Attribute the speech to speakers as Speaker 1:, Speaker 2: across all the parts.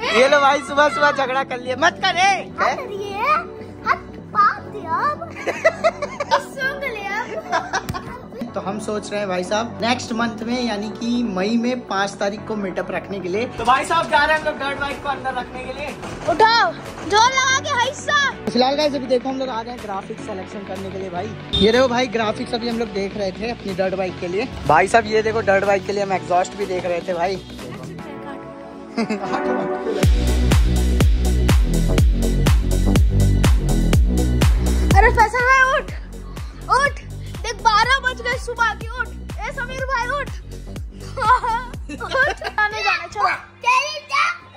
Speaker 1: ये लो भाई सुबह सुबह झगड़ा कर लिया मत करे
Speaker 2: हाँ
Speaker 1: तो हम सोच रहे हैं भाई साहब नेक्स्ट मंथ में यानी कि मई में पाँच तारीख को मीटअप रखने के लिए। तो भाई साहब जा रहे हैं हम लोग डर्ट बाइक को अंदर रखने के लिए।
Speaker 2: उठाओ ज़ोर लगा के हिस्सा
Speaker 1: फ़िलहाल गाइस अभी देखो हम लोग आ गए हैं ग्राफिक्स सिलेक्शन करने के लिए भाई। ये देखो भाई ग्राफिक्स अभी हम लोग देख रहे थे अपनी डर्ट बाइक के लिए। भाई साहब ये देखो डर्ट बाइक के लिए हम एग्जॉस्ट भी देख रहे थे भाई।
Speaker 2: अरे फैसल भाई उठ। उठ। देख बारह बज गए सुबह के उठ। ए समीर भाई उठ। उठ आने जाना चलो। ए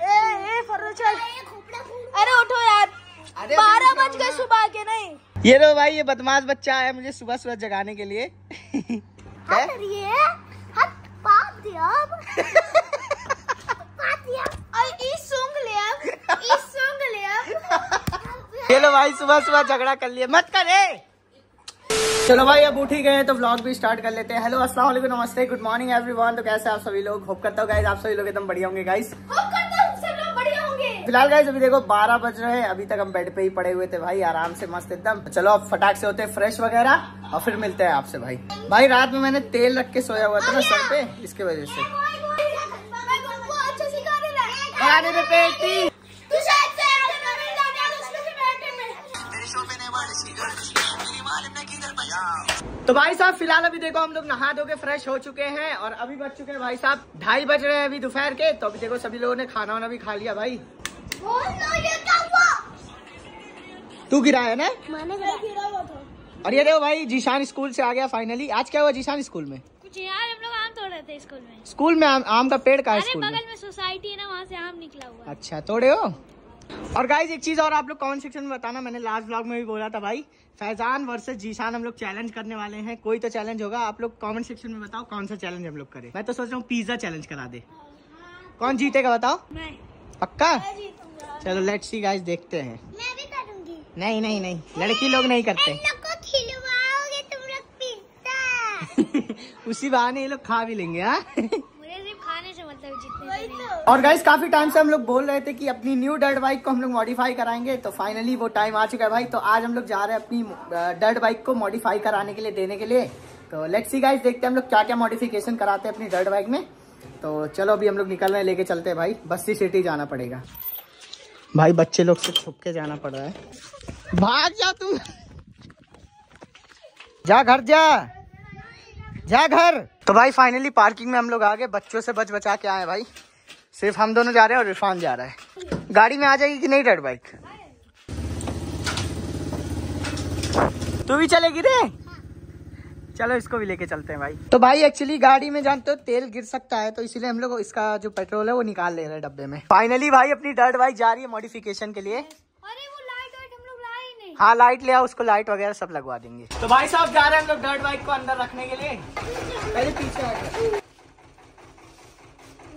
Speaker 2: ए फर्रो चल अरे उठो यार। बारह बज गए सुबह के नहीं।
Speaker 1: ये देखो भाई ये बदमाश बच्चा आया मुझे सुबह सुबह जगाने के लिए।
Speaker 2: हाँ हट बात दे अब। बात दे अब अरे ई सूंघ ले अब ई सूंघ ले अब
Speaker 1: ये लो भाई सुबह सुबह झगड़ा कर लिया मत करे। चलो भाई अब उठ ही गए तो व्लॉग भी स्टार्ट कर लेते हैं। हेलो अस्सलाम वालेकुम नमस्ते गुड मॉर्निंग एवरीवन तो कैसे आप सभी लोग? होप करता हूँ गाइस आप सभी लोग एकदम बढ़िया होंगे गाइस
Speaker 2: होप करता हूँ सब लोग बढ़िया होंगे।
Speaker 1: फ़िलहाल गाइज़ अभी देखो 12 बज रहे हैं। अभी तक हम बेड पे ही पड़े हुए थे भाई आराम से मस्त एकदम। चलो अब फटाक से होते हैं फ्रेश वगैरह और फिर मिलते हैं आपसे भाई। भाई रात में मैंने तेल रख के सोया हुआ था ना सर पे इसके वजह से।
Speaker 2: तो
Speaker 1: भाई साहब फ़िलहाल अभी देखो हम लोग नहा धो के फ्रेश हो चुके हैं और अभी बज चुके हैं भाई साहब ढाई बज रहे हैं अभी दोपहर के तो अभी देखो सभी लोगों ने खाना वाना भी खा लिया भाई। तू गिरा है ना?
Speaker 2: मैंने गिरा। हुआ था
Speaker 1: और ये देखो भाई जीशान स्कूल से आ गया फाइनली आज क्या हुआ जीशान स्कूल में?
Speaker 3: कुछ यार हम लोग आम तोड़ रहे थे स्कूल में।
Speaker 1: स्कूल में आम, आम का पेड़ का है
Speaker 3: अरे
Speaker 1: स्कूल
Speaker 3: बगल में सोसाइटी है ना वहाँ से आम निकला हुआ
Speaker 1: अच्छा तोड़े हो? और गाइज़ एक चीज़ और आप लोग कमेंट सेक्शन में बताना मैंने लास्ट ब्लॉग में भी बोला था भाई फैजान वर्सेस जीशान हम लोग चैलेंज करने वाले हैं। कोई तो चैलेंज होगा आप लोग कमेंट सेक्शन में बताओ कौन सा चैलेंज हम लोग करें। मैं तो सोच रहा हूँ पिज्जा चैलेंज करा दे। कौन जीतेगा बताओ?
Speaker 3: मैं।
Speaker 1: पक्का? चलो लेट्स सी गाइस देखते हैं।
Speaker 2: मैं भी करूँगी।
Speaker 1: नहीं नहीं नहीं लड़की लोग नहीं करते।
Speaker 2: तुम लोग
Speaker 1: उसी बहाने ये लोग खा भी लेंगे हाँ
Speaker 3: मुझे सिर्फ़ खाने से मतलब जितने से भी।
Speaker 1: और गाइस काफ़ी टाइम से हम लोग बोल रहे थे कि अपनी न्यू डर्ट बाइक को हम लोग मॉडिफाई कराएँगे तो फाइनली वो टाइम आ चुका है भाई। तो आज हम लोग जा रहे हैं अपनी डर्ट बाइक को मॉडिफाई कराने के लिए, देने के लिए। तो लेट्स सी गाइस देखते हैं हम लोग क्या क्या मॉडिफिकेशन कराते हैं अपनी डर्ट बाइक में। तो चलो अभी हम लोग निकल रहे हैं, लेके चलते हैं भाई। बस्ती सिटी जाना पड़ेगा। भाई, बच्चे लोग से छुप के जाना पड़ रहा है। भाग जा तू। जा घर, जा। जा घर। तो भाई फाइनली पार्किंग में हम लोग आ गए। बच्चों से बच बचा के आए भाई। सिर्फ़ हम दोनों जा रहे हैं और इरफान जा रहा है। गाड़ी में आ जाएगी कि नहीं रेड बाइक? तू भी चलेगी रे? चलो इसको भी लेके चलते हैं भाई। तो भाई एक्चुअली गाड़ी में जानते हो तेल गिर सकता है तो इसीलिए हम लोग इसका जो पेट्रोल है वो निकाल ले रहे हैं डब्बे में। फाइनली भाई अपनी डर्ट बाइक जा रही है मॉडिफिकेशन के लिए।
Speaker 3: अरे वो लाइट वाइट हम लोग लाए नहीं।
Speaker 1: हाँ लाइट ले आओ उसको लाइट वगैरह सब लगवा देंगे। तो भाई साहब जा रहे हैं हम लोग डर्ट बाइक को अंदर रखने के लिए। पहले पीछे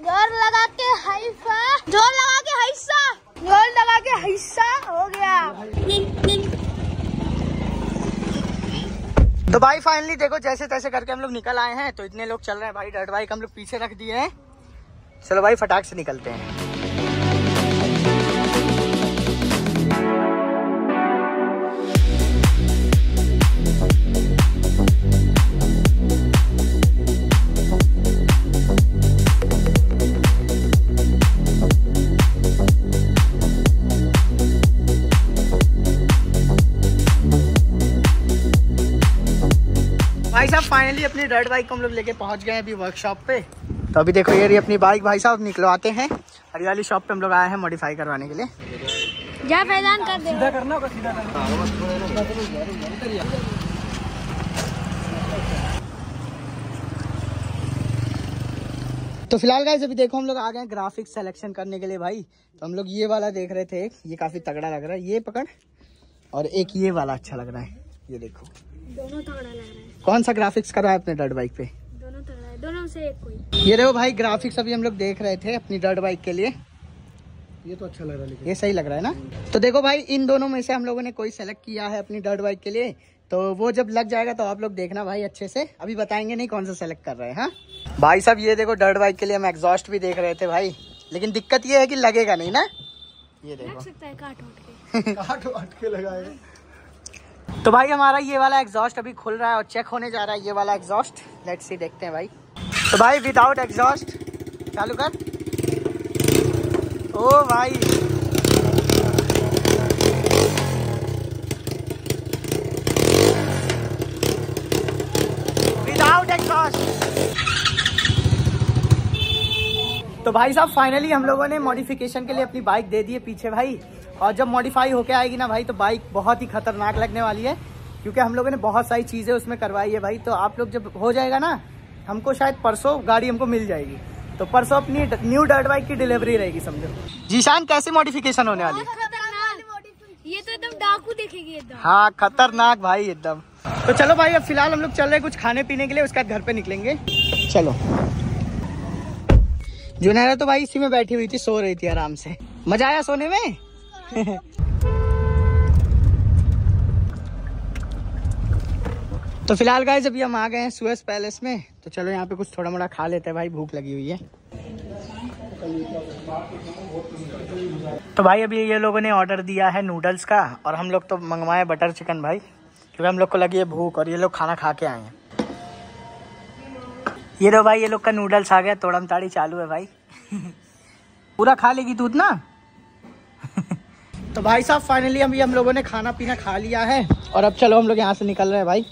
Speaker 2: ज़ोर लगा के हिस्सा ज़ोर लगा के हिस्सा ज़ोर लगा के हिस्सा हो गया।
Speaker 1: तो भाई फाइनली देखो, जैसे तैसे करके हम लोग निकल आए हैं। तो इतने लोग चल रहे हैं भाई डर्ट बाइक हम लोग पीछे रख दिए हैं। चलो भाई, फटाक से निकलते हैं। साहब फाइनली अपनी रेड बाइक को हम लोग लेके पहुँच गए हैं अभी वर्कशॉप पे। तो अभी देखो ये अपनी बाइक भाई साहब निकलवाते हैं। वाली शॉप पे हम लोग आए हैं मॉडिफाई करवाने के लिए।
Speaker 3: जा कर दे।
Speaker 1: करना होगा सीधा तो फ़िलहाल गाइस अभी देखो हम लोग आ गए हैं ग्राफिक्स सिलेक्शन करने के लिए भाई। तो हम लोग ये वाला देख रहे थे एक ये काफ़ी तगड़ा लग रहा है। ये पकड़ और एक ये वाला अच्छा लग रहा है। ये देखो।
Speaker 3: दोनों तगड़ा लग रहा है।
Speaker 1: कौन सा ग्राफिक्स करा है अपने डर्ट बाइक पे?
Speaker 3: दोनों तगड़ा है दोनों से एक कोई।
Speaker 1: ये देखो भाई ग्राफिक्स अभी हम लोग देख रहे थे अपनी डर्ट बाइक के लिए।
Speaker 4: ये तो अच्छा लग रहा है
Speaker 1: ये सही लग रहा है ना? तो देखो भाई इन दोनों में से हम लोगों ने कोई सेलेक्ट किया है अपनी डर्ट बाइक के लिए। तो वो जब लग जाएगा तो आप लोग देखना भाई अच्छे से। अभी बताएँगे नहीं कौन सा सेलेक्ट कर रहे हैं हाँ? भाई साहब ये देखो डर्ट बाइक के लिए हम एग्जॉस्ट भी देख रहे थे भाई। लेकिन दिक्कत ये है कि लगेगा नहीं ना? ये देखो।
Speaker 3: सकता है काट के।
Speaker 1: तो भाई हमारा ये वाला एग्जॉस्ट अभी खुल रहा है और चेक होने जा रहा है ये वाला एग्जॉस्ट लेट्स सी देखते हैं भाई। तो भाई विदाउट एग्जॉस्ट चालू कर। ओ भाई। विदाउट एग्जॉस्ट तो भाई साहब फाइनली हम लोगों ने मॉडिफिकेशन के लिए अपनी बाइक दे दी है पीछे, भाई। और जब मॉडिफाई होके आएगी ना भाई तो बाइक बहुत ही खतरनाक लगने वाली है क्योंकि हम लोगों ने बहुत सारी चीज़ें उसमें करवाई है भाई। तो आप लोग जब हो जाएगा ना हमको शायद परसों गाड़ी हमको मिल जाएगी। तो परसों अपनी न्यू डर्ट बाइक की डिलीवरी रहेगी समझो। जीशान कैसी मॉडिफिकेशन होने वाली?
Speaker 3: ये तो एकदम डाकू देखेगी एकदम।
Speaker 1: हाँ खतरनाक भाई एकदम। तो चलो भाई अब फ़िलहाल हम लोग चल रहे हैं कुछ खाने पीने के लिए उसके बाद घर पे निकलेंगे। चलो। जुनैरा तो भाई इसी में बैठी हुई थी सो रही थी आराम से। मज़ा आया सोने में? तो फ़िलहाल गाइस अभी हम आ गए हैं सुएस पैलेस में। तो चलो यहाँ पे कुछ थोड़ा मोड़ा खा लेते हैं भाई, भूख लगी हुई है। तो भाई, अभी ये लोगों ने ऑर्डर दिया है नूडल्स का और हम लोग तो मंगवाए बटर चिकन भाई, क्योंकि हम लोग को लगी है भूख और ये लोग खाना खा के आए हैं। ये लो भाई, ये लोग का नूडल्स आ गया तोड़म ताड़ी चालू है भाई। पूरा खा लेगी दूध ना तो भाई साहब फाइनली अभी हम लोगों ने खाना पीना खा लिया है। और अब चलो हम लोग यहाँ से निकल रहे हैं भाई।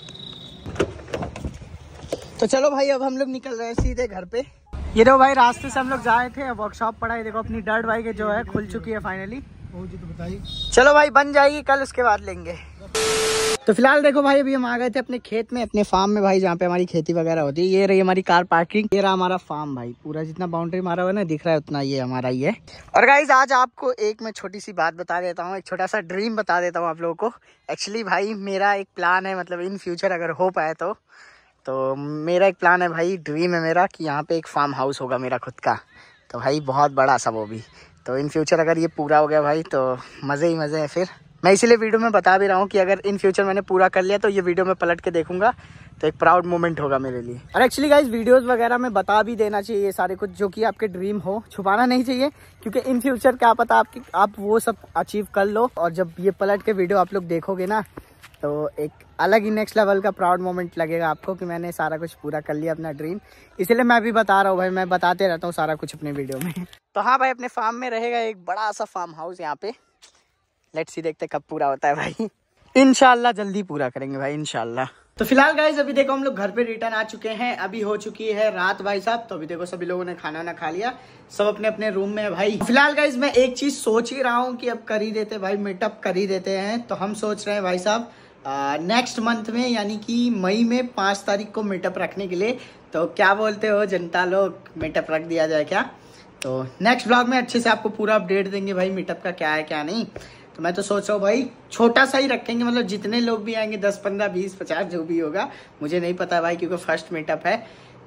Speaker 1: तो चलो भाई अब हम लोग निकल रहे हैं सीधे घर पे। ये देखो भाई रास्ते से हम लोग जाए थे वर्कशॉप पड़ा है देखो अपनी डर्ट बाइक जो है खुल चुकी है फाइनली
Speaker 4: तो बताइए।
Speaker 1: चलो भाई बन जाएगी कल उसके बाद लेंगे। तो फ़िलहाल देखो भाई, अभी हम आ गए थे अपने खेत में, अपने फार्म में भाई, जहाँ पे हमारी खेती वगैरह होती है। ये रही हमारी कार पार्किंग ये रहा हमारा फार्म भाई। पूरा जितना बाउंड्री मारा हुआ ना, दिख रहा है उतना ये हमारा ही है। और गाइज़ आज आपको एक मैं छोटी सी बात बता देता हूँ, एक छोटा सा ड्रीम बता देता हूँ आप लोगों को। एक्चुअली भाई, मेरा एक प्लान है मतलब इन फ्यूचर अगर हो पाए तो। तो मेरा एक प्लान है भाई ड्रीम है मेरा कि यहाँ पे एक फार्म हाउस होगा मेरा खुद का। तो भाई, बहुत बड़ा सा वो भी। तो इन फ्यूचर अगर ये पूरा हो गया भाई तो मज़े ही मज़े हैं फिर। मैं इसीलिए वीडियो में बता भी रहा हूँ कि अगर इन फ्यूचर मैंने पूरा कर लिया तो ये वीडियो में पलट के देखूँगा। तो एक प्राउड मोमेंट होगा मेरे लिए। और एक्चुअली गाइज़ वीडियोस वगैरह में बता भी देना चाहिए ये सारे कुछ जो कि आपके ड्रीम हो। छुपाना नहीं चाहिए क्योंकि इन फ्यूचर क्या पता आपकी आप वो सब अचीव कर लो। और जब ये पलट के वीडियो आप लोग देखोगे ना तो एक अलग ही नेक्स्ट लेवल का प्राउड मोमेंट लगेगा आपको कि मैंने सारा कुछ पूरा कर लिया अपना ड्रीम इसलिए मैं भी बता रहा हूँ भाई मैं बताते रहता हूँ सारा कुछ अपने वीडियो में। तो हाँ भाई अपने फार्म में रहेगा एक बड़ा सा फार्म हाउस यहाँ पे। लेट्स सी देखते कब पूरा होता है भाई। इनशाला जल्दी पूरा करेंगे भाई, इनशाला। तो फ़िलहाल गाइज़ अभी देखो हम लोग घर पे रिटर्न आ चुके हैं। अभी हो चुकी है रात भाई साहब तो अभी देखो सभी लोगों ने खाना ना खा लिया। सब अपने अपने रूम में है भाई। फ़िलहाल गाइज़ मैं एक चीज़ सोच ही रहा हूँ कि अब कर ही देते भाई मीटअप कर ही देते हैं। तो हम सोच रहे हैं भाई साहब नेक्स्ट मंथ में, यानी कि मई में पाँच तारीख को मीटअप रखने के लिए। तो क्या बोलते हो, जनता लोग मीटअप रख दिया जाए क्या? तो नेक्स्ट ब्लॉग में अच्छे से आपको पूरा अपडेट देंगे भाई मीटअप का क्या है, क्या नहीं। तो मैं तो सोच रहा हूँ भाई छोटा सा ही रखेंगे मतलब जितने लोग भी आएँगे दस पंद्रह बीस पचास जो भी होगा मुझे नहीं पता भाई क्योंकि फ़र्स्ट मीटअप है।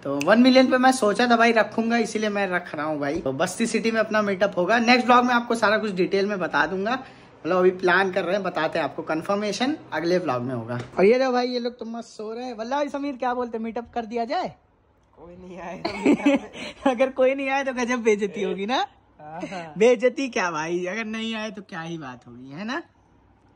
Speaker 1: तो वन मिलियन पे मैं सोचा था भाई रखूँगा इसीलिए मैं रख रहा हूँ भाई। तो बस्ती सिटी में अपना मीटअप होगा। नेक्स्ट ब्लॉग में आपको सारा कुछ डिटेल में बता दूँगा। मतलब अभी प्लान कर रहे हैं बताते हैं आपको। कंफर्मेशन अगले ब्लॉग में होगा। और ये भाई ये लोग तो मस्त सो रहे हैं। वल्ला भाई समीर क्या बोलते मीटअप कर दिया जाए?
Speaker 4: कोई नहीं आया
Speaker 1: अगर कोई नहीं आए तो गजब बेजती होगी ना? बेजती क्या भाई? अगर नहीं आए तो क्या ही बात होगी है ना?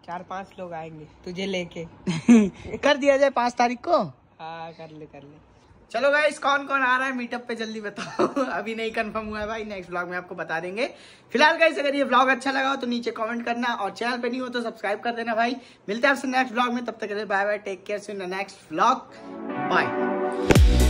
Speaker 5: चार पाँच लोग आएँगे तुझे लेके।
Speaker 1: कर दिया जाए पाँच तारीख को।
Speaker 5: हाँ कर ले कर ले।
Speaker 1: चलो गाइस कौन कौन आ रहा है? मीटअप पे जल्दी बताओ। अभी नहीं कंफर्म हुआ है भाई नेक्स्ट ब्लॉग में आपको बता देंगे। फ़िलहाल गाइस अगर ये ब्लॉग अच्छा लगा हो तो नीचे कमेंट करना और चैनल पे नहीं हो तो सब्सक्राइब कर देना भाई। मिलते हैं आपसे नेक्स्ट ब्लॉग में तब तक bye bye take care see next blog bye